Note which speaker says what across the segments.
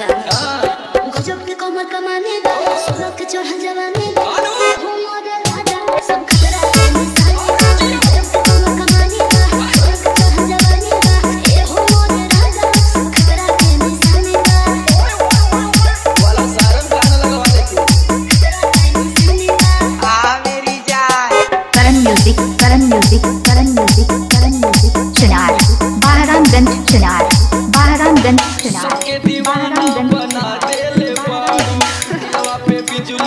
Speaker 1: अच्छा
Speaker 2: जब भी कमर कमाने दे सुबह चढ़ा जवाने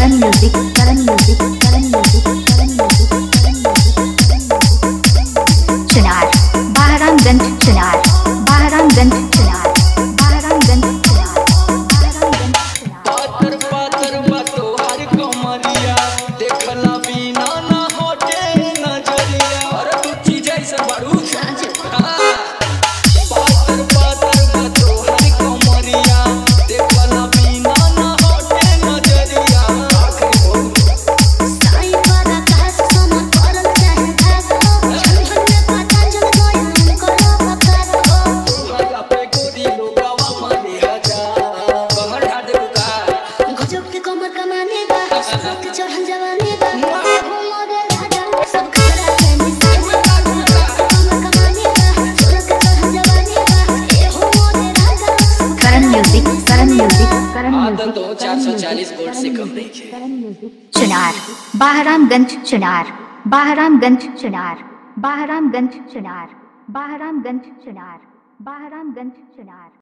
Speaker 3: करण चुनार बहरामगंज चुनार
Speaker 1: आमदन तो चार सौ चालीस वोट कम नहीं है
Speaker 3: चुनार, बहरामगंज चुनार बहरामगंज चुनार बहरामगंज चुनार बहरामगंज चुनार बहरामगंज चुनार।